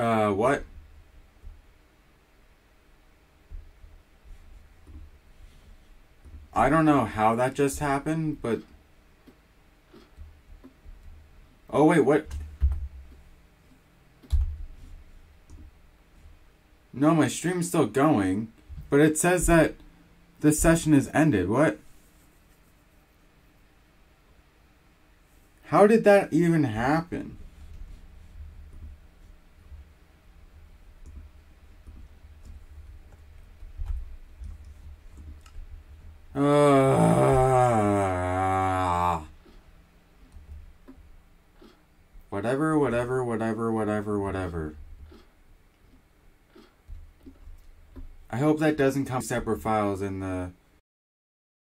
Uh, what? I don't know how that just happened, but. Oh, wait, what? No, my stream's still going, but it says that the session is ended. What? How did that even happen? Uh, whatever, whatever, whatever, whatever, whatever. I hope that doesn't come separate files in the